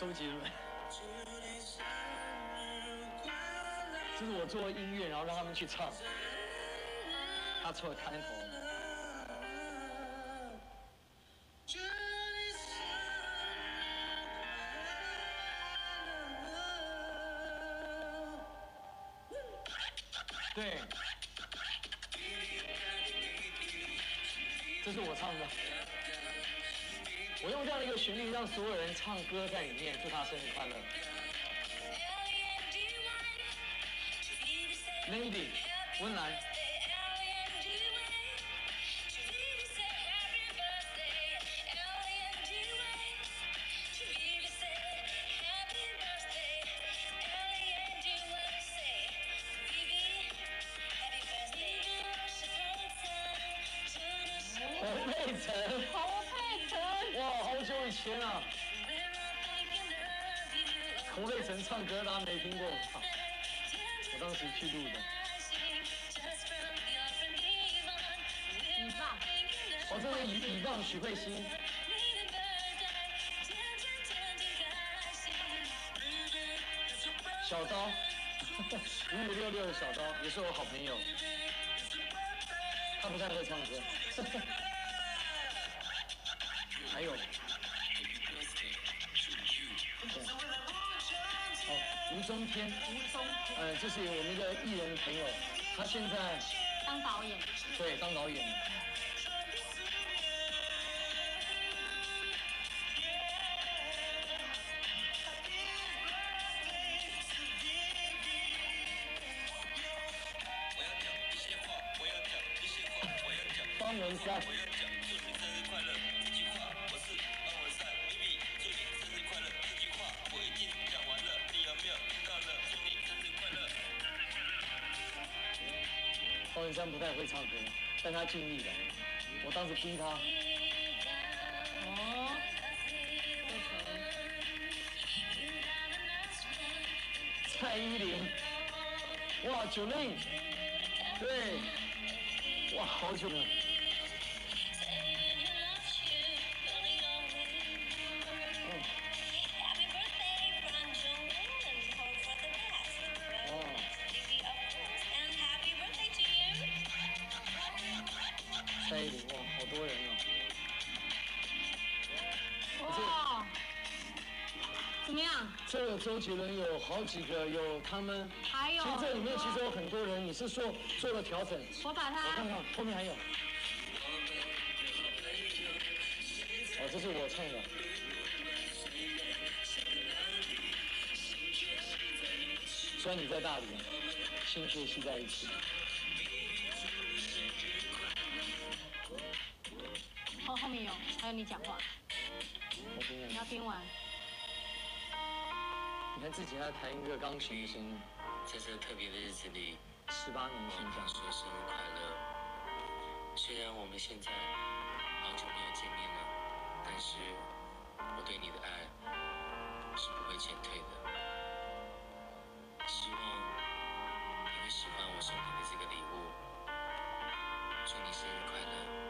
周杰伦。这是我做音乐，然后让他们去唱，他做开头。对，这是我唱的。我用这样的一个旋律，让所有人唱歌在里面，祝他生日快乐。Mandy，温岚。侯佩岑，侯佩岑，哇，好久以前啊，侯佩岑唱歌大家没听过吧？我当时去录的。你棒，哦，这是以以棒许慧欣，小刀，五五六六的小刀也是我好朋友，他不太会唱歌。吴宗天，吴宗呃，这是我们一个艺人朋友，他现在当导演，对当导演。我要讲一些话，我要讲一些话，我要讲。方文山方文山不太会唱歌，但他尽力了。我当时逼他，哦，蔡依林，哇，九令，对，哇，好久了。蔡依林，哇，好多人啊。哇，怎么样？这个周杰伦有好几个，有他们。还有其实这里面其实有很多人，你是说做了调整？我把我看看后面还有。哦，这是我唱的。虽然你在大理，心却系在一起。有，还有你讲话，你要听完。你看自己还弹一个钢琴声，在这特别的日子里，十八年前。想说生日快乐。虽然我们现在好久没有见面了，但是我对你的爱是不会减退的。希望你会喜欢我送你的这个礼物。祝你生日快乐！